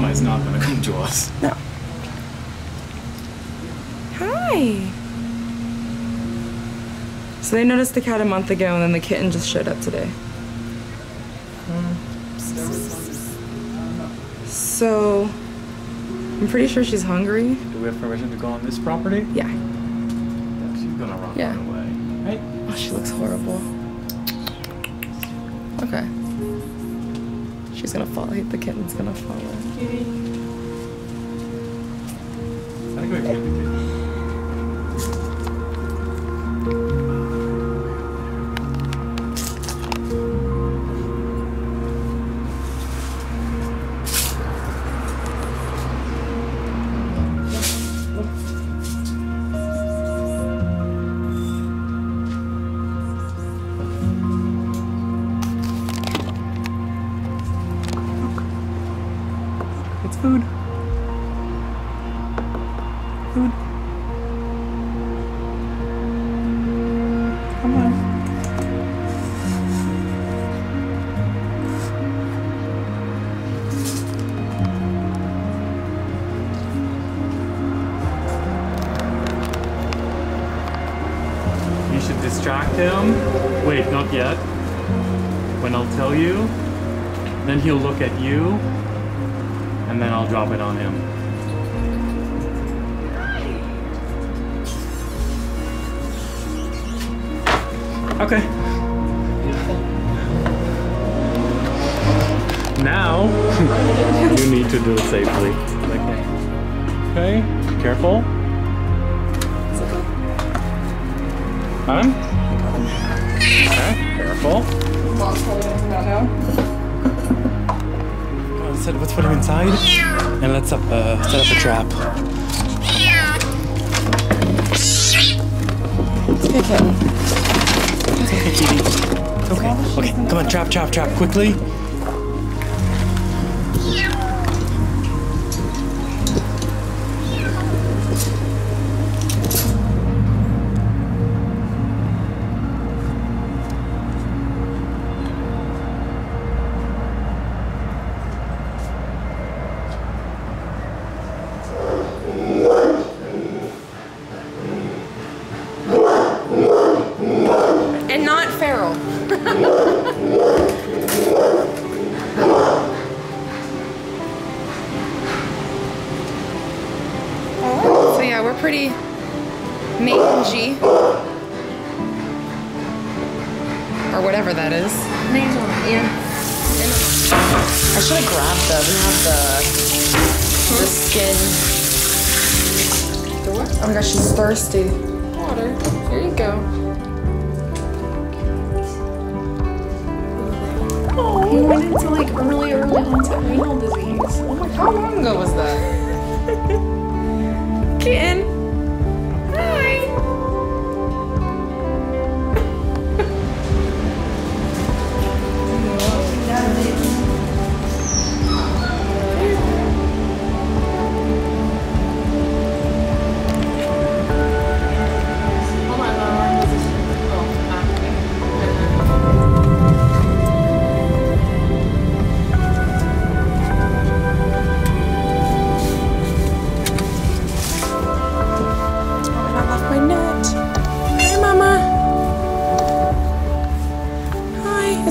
mama is not gonna come to us. No. Hi. So they noticed the cat a month ago, and then the kitten just showed up today. So I'm pretty sure she's hungry. Do we have permission to go on this property? Yeah. She's gonna run Yeah. away. Right? Oh, she looks horrible. Okay. She's gonna follow. The kitten's gonna fall. Food. Food. Come on. You should distract him. Wait, not yet. When I'll tell you, then he'll look at you, and then I'll drop it on him. Okay. Now, you need to do it safely. Okay. Okay, careful. Fun? Okay, careful. Let's, let's put him inside and let's up, uh, set up a trap. Okay, kitten. Okay, kitty. Okay, okay, come on, trap, trap, trap, quickly. Yeah, we're pretty mangy. Or whatever that is. Yeah. I should have grabbed them. They have the the skin. Oh my gosh, she's thirsty. Water. Here you go. Oh, he went into like early, early onset renal disease. Oh my, how long ago was that? Kitten.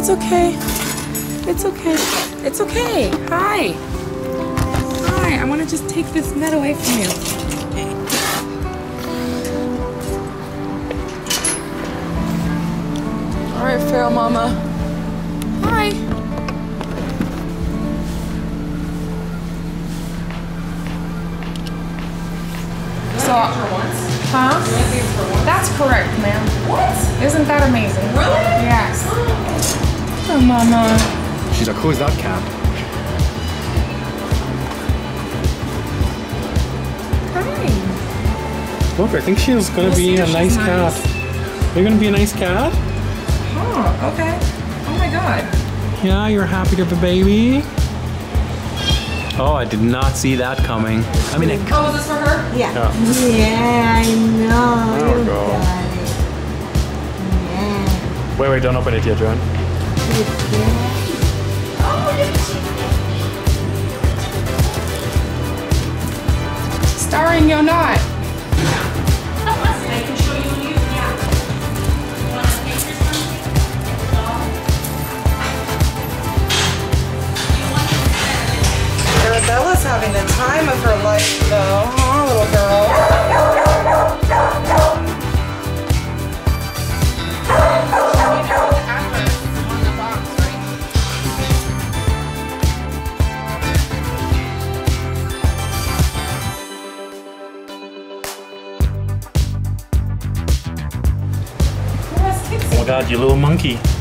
It's okay. It's okay. It's okay. Hi. Hi, I want to just take this net away from you. All right, Feral Mama. Hi. So, huh? That's correct, ma'am. What? Isn't that amazing? Really? Yes. Oh, Mama. She's like, who's that cat? Hi. Look, I think she's gonna We'll be a nice nice. cat. You're gonna be a nice cat? Oh, okay. Oh my god. Yeah, you're happy to have a baby? Oh, I did not see that coming. I mean, it, Oh, was this for her? Yeah. Yeah. Yeah, I know. There we go. Yeah. wait, wait, don't open it yet, Joan. Starring you're not. Arabella's having the time of her life though. God, you little monkey.